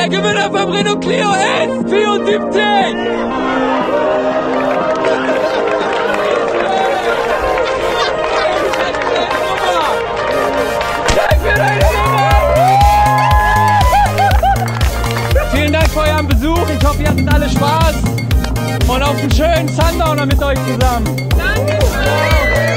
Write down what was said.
Der Gewinner vom Renault Clio S74! Vielen Dank für euren Besuch. Ich hoffe, ihr hattet alle Spaß. Und auf einen schönen Sundowner mit euch zusammen. Danke.